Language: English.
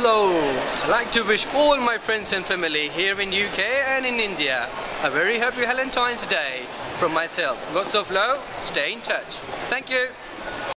Hello! I'd like to wish all my friends and family here in UK and in India a very happy Valentine's Day from myself. Lots of love, stay in touch. Thank you!